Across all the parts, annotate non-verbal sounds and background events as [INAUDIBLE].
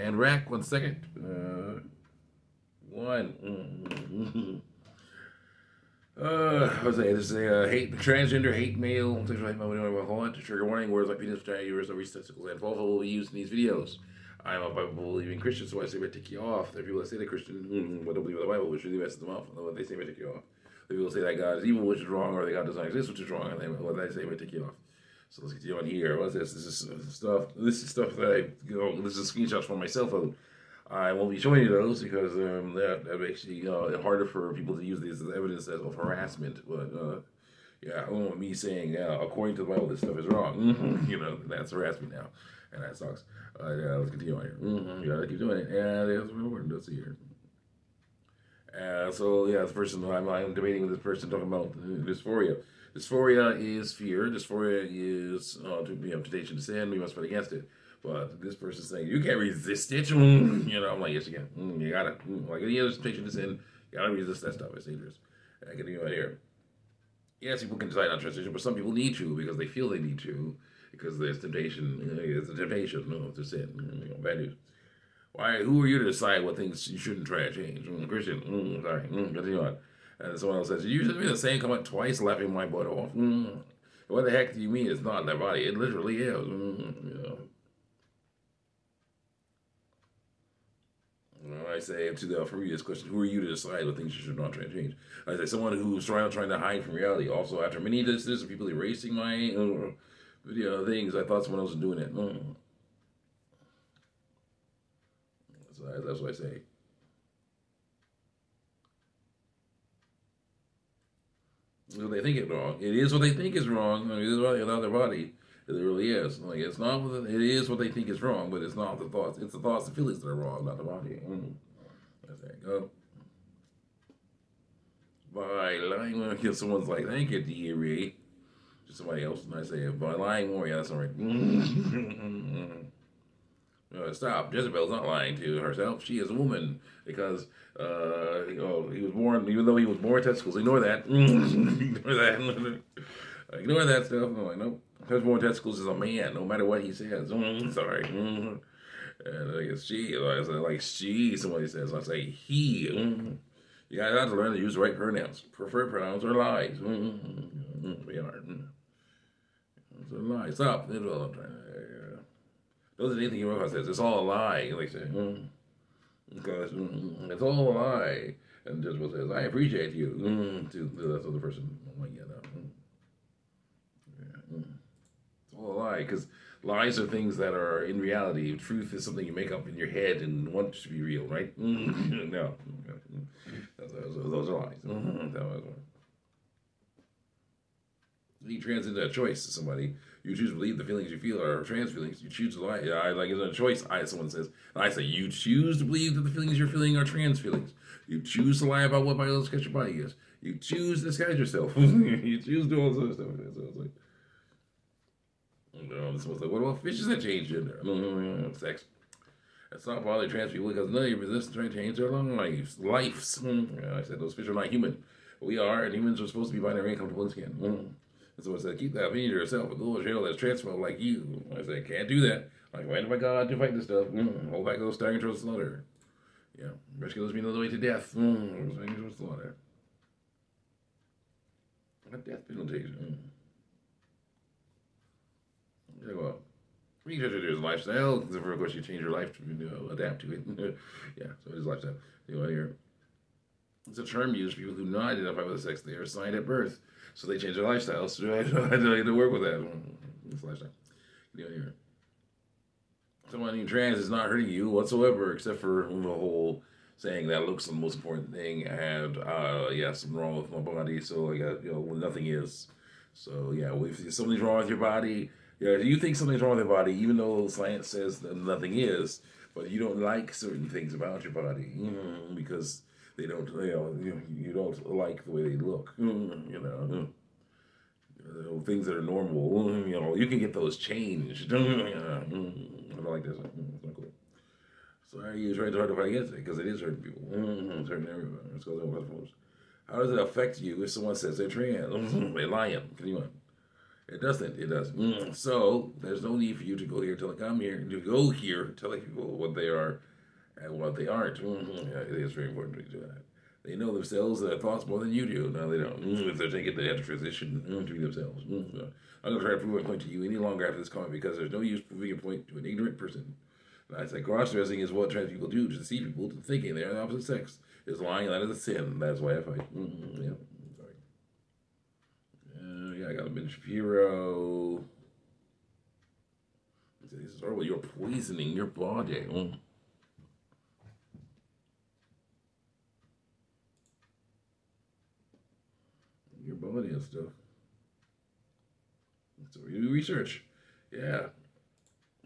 And rack, one second. Uh, one. [LAUGHS] Uh, I was saying, this is a uh, hate, transgender, hate mail, sexual hate mail, whatever you want to trigger warning words like penis, vagina, uterus, ovaries, testicles, and vulva will be used in these videos. I'm a Bible believing Christian, so I say I take you off. There are people that say they're Christian, mm, but don't believe in the Bible, which really messes them up. What they say I take you off. The people say that God is evil, which is wrong, or that God does not exist, which is wrong, and they what they say I take you off. So let's continue on here. What's this? This is stuff. This is stuff that I, you know, this is screenshots from my cell phone. I won't be showing you those because um, that, that makes it uh, harder for people to use these as evidence of harassment. But uh, yeah, I don't want me saying, yeah, according to the Bible, this stuff is wrong. Mm-hmm. [LAUGHS] You know, that's harassment now, and that sucks. Uh, yeah, let's continue on here. Mm-hmm. You gotta keep doing it. And that's important. Let's see here. Uh, so yeah, the person I'm, I'm debating with this person talking about dysphoria. Dysphoria is fear. Dysphoria is uh, to be up to temptation to sin. We must fight against it. But this person's saying you can't resist it. Mm, [LAUGHS] you know, I'm like, yes, you can. Mm, you gotta, mm, like any other temptation to sin, you gotta resist that stuff. It's dangerous. I get you right here. Yes, people can decide on transition, but some people need to because they feel they need to because there's temptation. It's a temptation no, to sin. You know, bad news. Why? Who are you to decide what things you shouldn't try to change? Mm, Christian, mm, sorry, mm, continue on. And someone else says, you just made the same comment twice, laughing my butt off. Mm. What the heck do you mean it's not their body? It literally is. Mm, you know. I say to the previous question, who are you to decide what things you should not try to change? I say someone who's trying trying to hide from reality. Also, after many instances of people erasing my uh, video things, I thought someone else was doing it. Mm. That's, that's what I say. So they think it wrong. It is what they think is wrong. I mean, it is what their body. It really is. Like it's not what it is what they think is wrong, but it's not the thoughts. It's the thoughts and feelings that are wrong, not the body. Mm. There you go. By lying when I someone's like, thank you, dearie. To somebody else, and I say, by lying more, yeah, that's all right. [LAUGHS] uh, stop. Jezebel's not lying to herself. She is a woman because uh, you know, he was born, even though he was born testicles. Ignore that. [LAUGHS] Ignore that. [LAUGHS] Ignore that stuff. I'm like, nope. Firstborn testicles is a man, no matter what he says. Mm, sorry. Mm. And I guess she, I say like she, somebody says, I say he. Mm. You gotta have to learn to use the right pronouns. Preferred pronouns are lies. Mm. Mm. Are. Mm. It's a lie. Stop. Those are anything Yehova says. It's all a lie. Like say, mm. because mm, it's all a lie. And Jezebel says, I appreciate you. Mm, to the other person. I'm like, yeah, no. Mm. Yeah, mm a lie because lies are things that are in reality. Truth is something you make up in your head and want to be real, right? [LAUGHS] no, those, those, are lies. You transit a choice to somebody. You choose to believe the feelings you feel are trans feelings. You choose to lie. I like it's a choice. I someone says. and I say you choose to believe that the feelings you're feeling are trans feelings. You choose to lie about what biological your body is. You choose to disguise yourself. [LAUGHS] you choose to do all this other stuff. So it's like, um, someone's like, what about fishes that change gender? [LAUGHS] Sex. That's not probably trans people because none of your business trying to change their long lives. Lives. [LAUGHS] I said those fish are not human. We are, and humans are supposed to be binary and comfortable in skin. And so I said, keep that opinion to yourself. A little jail that's transformed like you. I said, can't do that. Like, why my God to fight this stuff? Mm-hmm. Hold back those staggering towards slaughter. Yeah. Those being on the way to death. Mm-hmm. Towards slaughter. A death penalty. Mm-hmm. Yeah, well, you can change your lifestyle. Of course, you change your life to you know, adapt to it. [LAUGHS] yeah, so his lifestyle. You know, here. It's a term used for people who do not identify with the sex they are assigned at birth. So they change their lifestyles [LAUGHS] had to work with that. This lifestyle. You know, here. Someone trans is not hurting you whatsoever, except for the whole saying that looks the most important thing, I and uh, yeah, something wrong with my body. So I got you know, nothing is. So yeah, if something's wrong with your body, yeah, you think something's wrong with your body, even though science says that nothing is, but you don't like certain things about your body mm, because they don't, you know, you, you don't like the way they look, mm, you know. Things that are normal, you know, you can get those changed. Mm, I don't like this. Mm, it's not cool. So I use right to hard to fight against it because it is hurting people. It's hurting everybody. It's causing problems. How does it affect you if someone says they're trans? they're lying. Can you? It doesn't. It does. Mm. So there's no need for you to go here to come here to go here telling people what they are and what they aren't. Mm-hmm. Yeah, it is very important to do that. They know themselves and their thoughts more than you do. No, they don't. Mm. If they're taking the position mm, to be themselves. Mm. I'm going to try to prove my point to you any longer after this comment because there's no use proving a point to an ignorant person. And I say cross dressing is what trans people do to deceive people to thinking they're the opposite sex. Is lying, that is a sin. That's why I fight. Mm-hmm. Yeah. Uh, yeah, I got a Ben Shapiro. This is horrible. You're poisoning your body. Mm. Your body and stuff. So you do research. Yeah.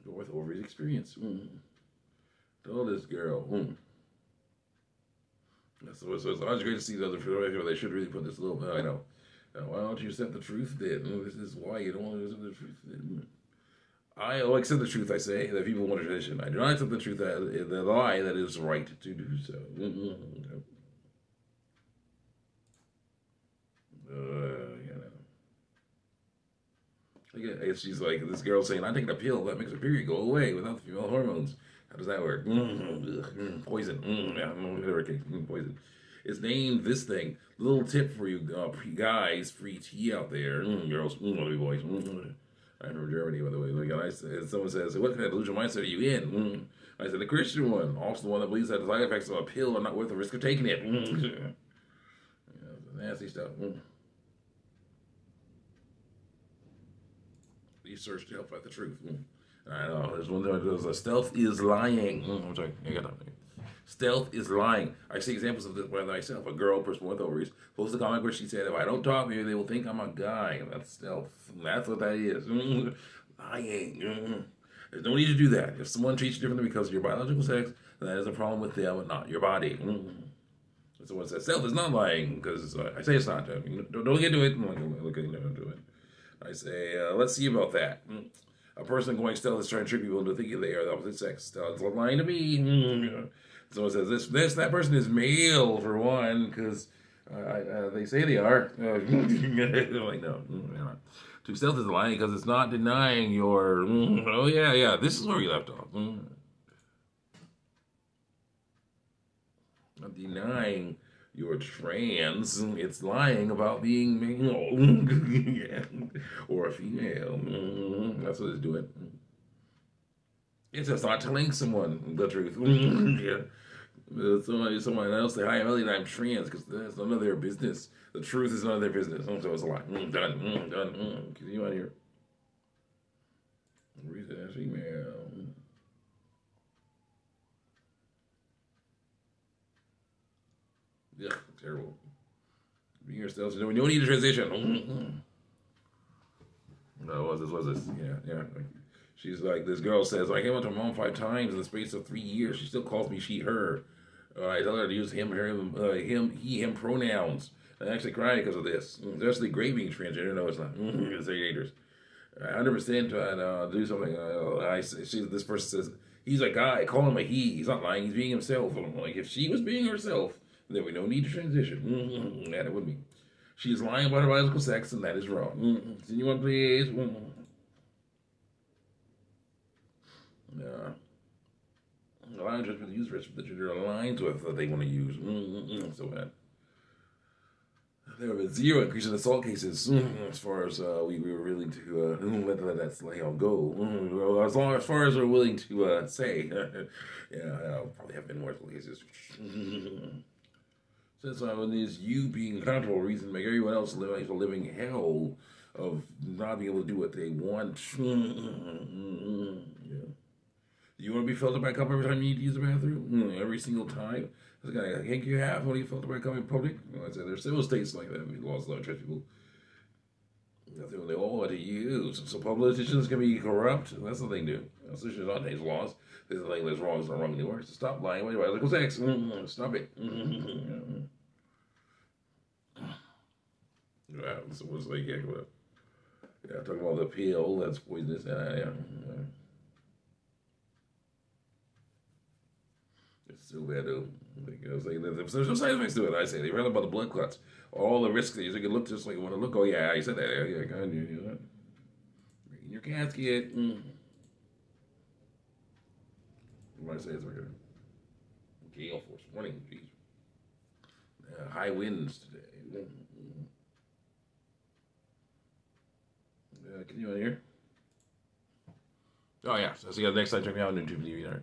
Go with Overy's experience. Mm. Tell this girl. Mm. So, so it's always great to see the other people. They should really put this little. I know. Uh, why don't you accept the truth then? Mm, this is why you don't want to accept the truth then. I will accept the truth. I say that people want a tradition. I do not accept the truth that the lie that is right to do so. Mm-hmm. Uh, you know. I guess she's like this girl saying, "I take a pill that makes her period go away without the female hormones." How does that work? Mm, poison. Mm, yeah, whatever case. Mm, poison. It's named this thing. Little tip for you uh, guys, free tea out there, mm, girls, mm, boys. Mm, I'm from Germany, by the way. Like, I someone says, "What kind of delusional mindset are you in?" Mm. I said, "The Christian one, also the one that believes that the side effects of a pill are not worth the risk of taking it." Mm. [LAUGHS] yeah, nasty stuff. Mm. Research to help find the truth. Mm. I know. There's one thing that goes, uh, stealth is lying. Mm, I'm sorry. I got nothing. Stealth is lying. I see examples of this by myself. A girl, person with ovaries, posted a comment where she said, if I don't talk, maybe they will think I'm a guy. That's stealth. That's what that is. Mm, lying. There's no need to do that. If someone treats you differently because of your biological sex, that is a problem with them not your body. Mm. Someone says stealth is not lying because uh, I say it's not. Don't, don't get into it. Look into it. I say, uh, let's see about that. Mm a person going stealth is trying to trick people into thinking they are the opposite sex. Stealth is lying to me. Mm-hmm. Someone says this, this, that person is male for one, because uh, uh, they say they are. Like no, mm, to stealth is lying because it's not denying your. Oh yeah, yeah. This is where we left off. Not denying you're trans, it's lying about being male [LAUGHS] or a female. Mm-hmm. That's what it's doing. It's just not telling someone the truth. [LAUGHS] Somebody, someone else say, "Hi, I'm Elliot. I'm trans," because that's none of their business. The truth is none of their business. So it's a lie. Mm, done. Mm, done. Mm. Get you out here. Reason female. Yeah, terrible. Being yourself. You don't need a transition. no, what was this? What was this? Yeah, yeah. She's like, this girl says, I came up to her mom five times in the space of three years. She still calls me she, her. Uh, I tell her to use him, her, uh, him, he, him pronouns. I actually cry because of this. Especially great being transgender. No, it's not. it's very dangerous. I understand to uh, do something. Uh, I see this person says he's a guy. Call him a he. He's not lying. He's being himself. I'm like, if she was being herself, there we no need to transition. Mm-hmm. And it would be. She is lying about her biological sex, and that is wrong. Mm-hmm. Please? Mm-hmm. Yeah. Allowing judgment to use rest that gender aligns with that they want to use. Mm-hmm. So bad. There been zero increase in assault cases mm-hmm. as far as uh, we, we were willing to uh, [LAUGHS] let that that's like I'll go. Mm-hmm. As long as far as we're willing to uh, say, [LAUGHS] yeah, I'll probably have been more cases. [LAUGHS] Since I mean, is you being accountable reason make everyone else live a living hell of not being able to do what they want. [LAUGHS] yeah. Do you want to be filtered by a cup every time you need to use the bathroom? Mm, every single time? The kind of think you have when you filter by a cup in public? Well, I said there's several states like that. I mean, laws don't trust people. Nothing they all want to use. So politicians can be corrupt. That's the thing, dude. Politicians don't change laws. There's nothing that's wrong is not wrong anymore. So stop lying. Why do I look at sex? Mm-hmm. Stop it. Mm-hmm. Yeah, so was like, yeah, yeah, talking about the pill that's poisonous. Yeah, yeah. yeah. It's still bad though. Because like, there's no side effects to it. I say they read about the blood clots, all the risks that you can look just like you want to look. Oh yeah, I said that. Yeah, yeah, I knew that. in your casket. Mm. I say it's like a gale force warning. Geez. Uh, high winds today. Uh, can you hear? Oh yeah. So see you guys next time. Check me out on YouTube.